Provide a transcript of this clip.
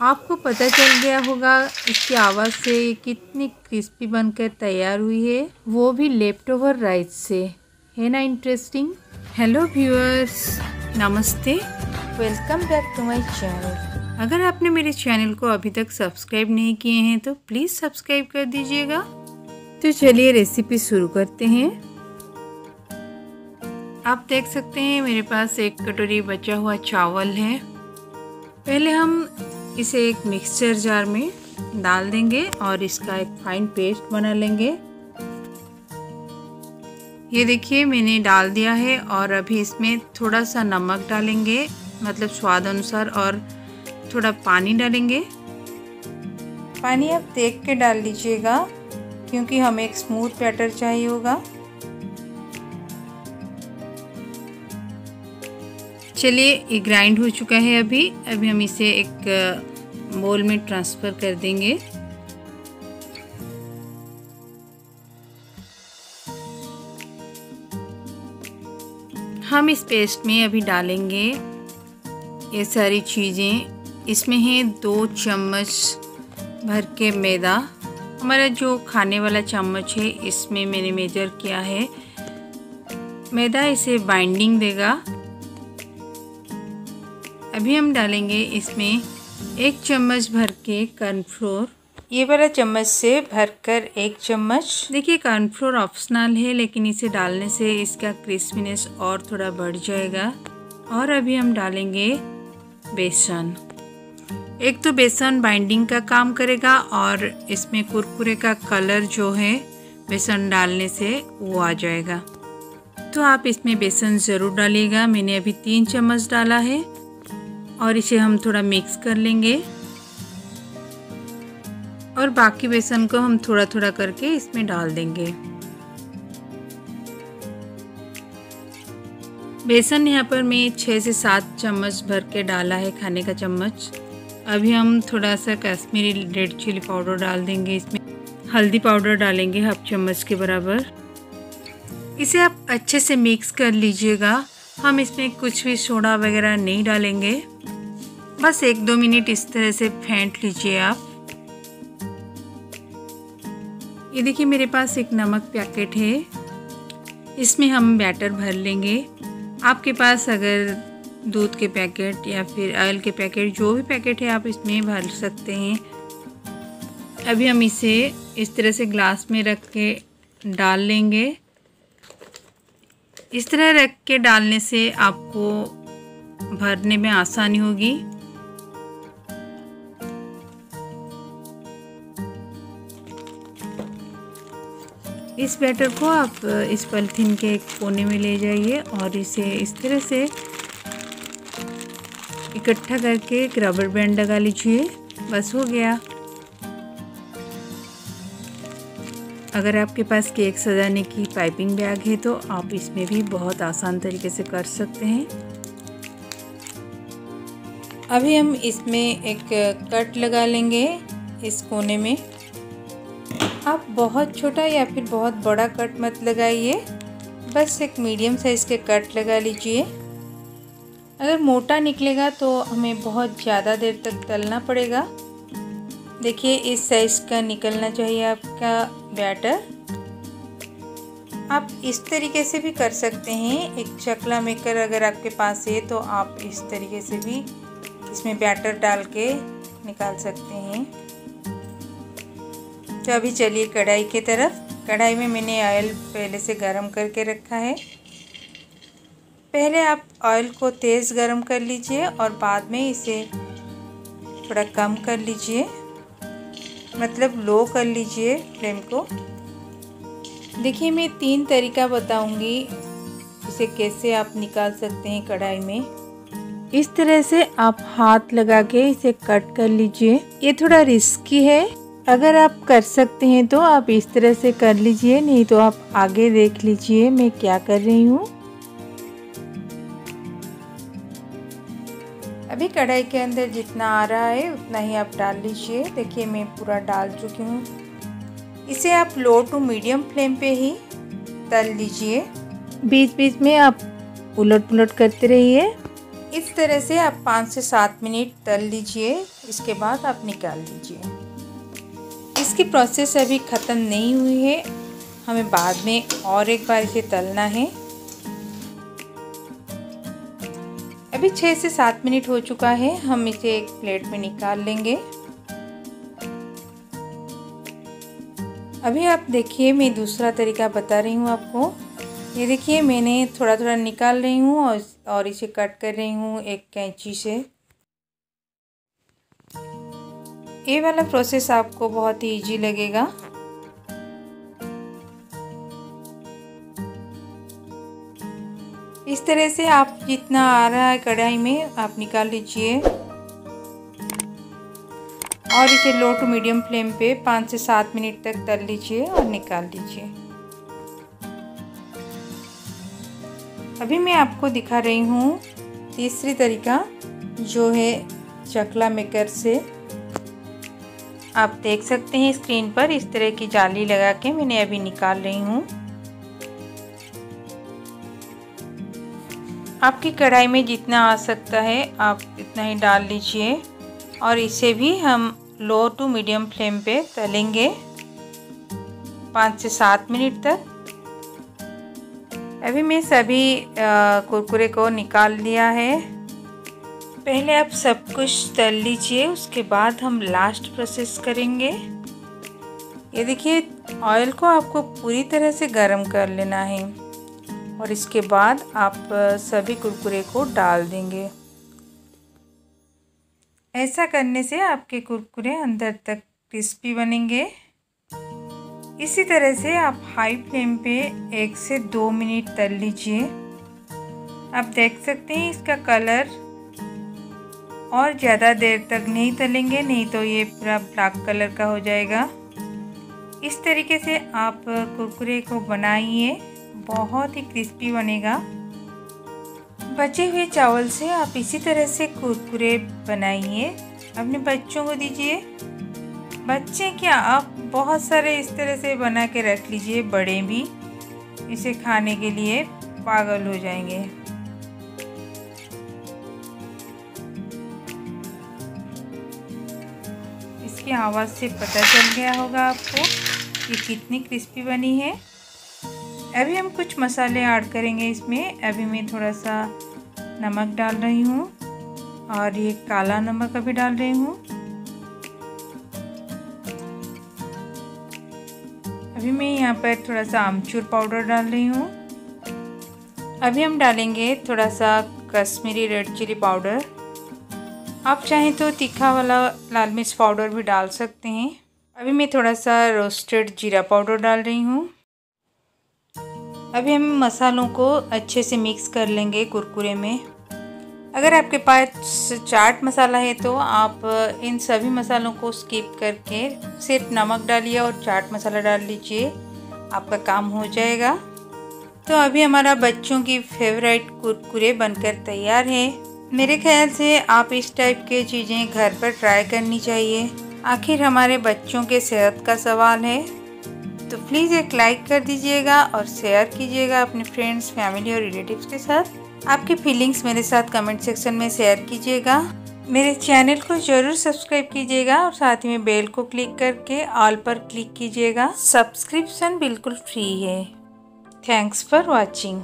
आपको पता चल गया होगा इसकी आवाज़ से कितनी क्रिस्पी बनकर तैयार हुई है। वो भी लेफ़्ट ओवर राइस से। है ना इंटरेस्टिंग हेलो व्यूअर्स नमस्ते। Welcome back to my channel अगर आपने मेरे चैनल को अभी तक सब्सक्राइब नहीं किए हैं तो प्लीज़ सब्सक्राइब कर दीजिएगा। तो चलिए रेसिपी शुरू करते हैं। आप देख सकते हैं मेरे पास एक कटोरी बचा हुआ चावल है। पहले हम इसे एक मिक्सचर जार में डाल देंगे और इसका एक फाइन पेस्ट बना लेंगे। ये देखिए, मैंने डाल दिया है और अभी इसमें थोड़ा सा नमक डालेंगे मतलब स्वाद अनुसार और थोड़ा पानी डालेंगे। पानी आप देख के डाल लीजिएगा क्योंकि हमें एक स्मूथ बैटर चाहिए होगा। चलिए, ये ग्राइंड हो चुका है अभी। अभी हम इसे एक बोल में ट्रांसफ़र कर देंगे। हम इस पेस्ट में अभी डालेंगे ये सारी चीज़ें। इसमें है दो चम्मच भर के मैदा। हमारा जो खाने वाला चम्मच है, इसमें मैंने मेजर किया है। मैदा इसे बाइंडिंग देगा। अभी हम डालेंगे इसमें एक चम्मच भर के कॉर्नफ्लोर। ये वाला चम्मच से भरकर एक चम्मच। देखिए कॉर्नफ्लोर ऑप्शनल है लेकिन इसे डालने से इसका क्रिस्पीनेस और थोड़ा बढ़ जाएगा। और अभी हम डालेंगे बेसन। एक तो बेसन बाइंडिंग का काम करेगा और इसमें कुरकुरे का कलर जो है बेसन डालने से वो आ जाएगा। तो आप इसमें बेसन ज़रूर डालिएगा। मैंने अभी तीन चम्मच डाला है। और इसे हम थोड़ा मिक्स कर लेंगे। और बाकी बेसन को हम थोड़ा थोड़ा करके इसमें डाल देंगे। बेसन यहाँ पर मैं छः से सात चम्मच भर के डाला है, खाने का चम्मच। अभी हम थोड़ा सा कश्मीरी रेड चिली पाउडर डाल देंगे इसमें। हल्दी पाउडर डालेंगे हाफ़ चम्मच के बराबर। इसे आप अच्छे से मिक्स कर लीजिएगा। हम इसमें कुछ भी सोडा वगैरह नहीं डालेंगे। बस एक दो मिनट इस तरह से फेंट लीजिए आप। ये देखिए, मेरे पास एक नमक पैकेट है। इसमें हम बैटर भर लेंगे। आपके पास अगर दूध के पैकेट या फिर ऑयल के पैकेट, जो भी पैकेट है, आप इसमें भर सकते हैं। अभी हम इसे इस तरह से ग्लास में रख के डाल लेंगे। इस तरह रख के डालने से आपको भरने में आसानी होगी। इस बैटर को आप इस पॉलीथीन के एक कोने में ले जाइए और इसे इस तरह से इकट्ठा करके एक रबर बैंड लगा लीजिए। बस हो गया। अगर आपके पास केक सजाने की पाइपिंग बैग है तो आप इसमें भी बहुत आसान तरीके से कर सकते हैं। अभी हम इसमें एक कट लगा लेंगे इस कोने में। आप बहुत छोटा या फिर बहुत बड़ा कट मत लगाइए। बस एक मीडियम साइज़ के कट लगा लीजिए। अगर मोटा निकलेगा तो हमें बहुत ज़्यादा देर तक तलना पड़ेगा। देखिए, इस साइज़ का निकलना चाहिए आपका बैटर। आप इस तरीके से भी कर सकते हैं। एक चकला मेकर अगर आपके पास है तो आप इस तरीके से भी इसमें बैटर डाल के निकाल सकते हैं। तो अभी चलिए कढ़ाई की तरफ़। कढ़ाई में मैंने ऑयल पहले से गरम करके रखा है। पहले आप ऑयल को तेज़ गरम कर लीजिए और बाद में इसे थोड़ा कम कर लीजिए। मतलब लो कर लीजिए फ्लेम को। देखिए, मैं तीन तरीका बताऊँगी इसे कैसे आप निकाल सकते हैं कढ़ाई में। इस तरह से आप हाथ लगा के इसे कट कर लीजिए। ये थोड़ा रिस्की है। अगर आप कर सकते हैं तो आप इस तरह से कर लीजिए, नहीं तो आप आगे देख लीजिए मैं क्या कर रही हूँ। अभी कढ़ाई के अंदर जितना आ रहा है, उतना ही आप डाल लीजिए। देखिए, मैं पूरा डाल चुकी हूँ। इसे आप लो टू मीडियम फ्लेम पे ही तल लीजिए। बीच बीच में आप उलट पुलट करते रहिए। इस तरह से आप पाँच से सात मिनट तल लीजिए। इसके बाद आप निकाल लीजिए। इसकी प्रोसेस अभी ख़त्म नहीं हुई है। हमें बाद में और एक बार इसे तलना है। अभी छः से सात मिनट हो चुका है। हम इसे एक प्लेट में निकाल लेंगे। अभी आप देखिए, मैं दूसरा तरीका बता रही हूँ आपको। ये देखिए, मैंने थोड़ा थोड़ा निकाल रही हूँ और और इसे कट कर रही हूँ एक कैंची से। ये वाला प्रोसेस आपको बहुत ही ईजी लगेगा। इस तरह से आप जितना आ रहा है कढ़ाई में, आप निकाल लीजिए। और इसे लो टू मीडियम फ्लेम पे पाँच से सात मिनट तक तल लीजिए और निकाल लीजिए। अभी मैं आपको दिखा रही हूँ तीसरी तरीका जो है चकला मेकर से। आप देख सकते हैं स्क्रीन पर इस तरह की जाली लगा के मैंने अभी निकाल रही हूँ। आपकी कढ़ाई में जितना आ सकता है, आप इतना ही डाल लीजिए और इसे भी हम लो टू मीडियम फ्लेम पे तलेंगे पाँच से सात मिनट तक। अभी मैं सभी कुरकुरे को निकाल लिया है। पहले आप सब कुछ तल लीजिए, उसके बाद हम लास्ट प्रोसेस करेंगे। ये देखिए ऑयल को आपको पूरी तरह से गर्म कर लेना है। और इसके बाद आप सभी कुरकुरे को डाल देंगे। ऐसा करने से आपके कुरकुरे अंदर तक क्रिस्पी बनेंगे। इसी तरह से आप हाई फ्लेम पे एक से दो मिनट तल लीजिए। आप देख सकते हैं इसका कलर और ज़्यादा देर तक नहीं तलेंगे, नहीं तो ये पूरा ब्लैक कलर का हो जाएगा। इस तरीके से आप कुरकुरे को बनाइए, बहुत ही क्रिस्पी बनेगा। बचे हुए चावल से आप इसी तरह से कुरकुरे बनाइए। अपने बच्चों को दीजिए। बच्चे क्या, आप बहुत सारे इस तरह से बना के रख लीजिए, बड़े भी। इसे खाने के लिए पागल हो जाएँगे। इसकी आवाज़ से पता चल गया होगा आपको कि कितनी क्रिस्पी बनी है। अभी हम कुछ मसाले ऐड करेंगे इसमें। अभी मैं थोड़ा सा नमक डाल रही हूँ और ये काला नमक अभी डाल रही हूँ। अभी मैं यहाँ पर थोड़ा सा आमचूर पाउडर डाल रही हूँ। अभी हम डालेंगे थोड़ा सा कश्मीरी रेड चिली पाउडर। आप चाहें तो तीखा वाला लाल मिर्च पाउडर भी डाल सकते हैं। अभी मैं थोड़ा सा रोस्टेड जीरा पाउडर डाल रही हूँ। अभी हम मसालों को अच्छे से मिक्स कर लेंगे कुरकुरे में। अगर आपके पास चाट मसाला है तो आप इन सभी मसालों को स्किप करके सिर्फ़ नमक डालिए और चाट मसाला डाल लीजिए। आपका काम हो जाएगा। तो अभी हमारा बच्चों की फेवरेट कुरकुरे बनकर तैयार है। मेरे ख्याल से आप इस टाइप के चीज़ें घर पर ट्राई करनी चाहिए। आखिर हमारे बच्चों के सेहत का सवाल है। तो प्लीज़ एक लाइक कर दीजिएगा और शेयर कीजिएगा अपने फ्रेंड्स फैमिली और रिलेटिव्स के साथ। आपकी फीलिंग्स मेरे साथ कमेंट सेक्शन में शेयर कीजिएगा। मेरे चैनल को ज़रूर सब्सक्राइब कीजिएगा और साथ ही में बेल को क्लिक करके ऑल पर क्लिक कीजिएगा। सब्सक्रिप्शन बिल्कुल फ्री है। Thanks for watching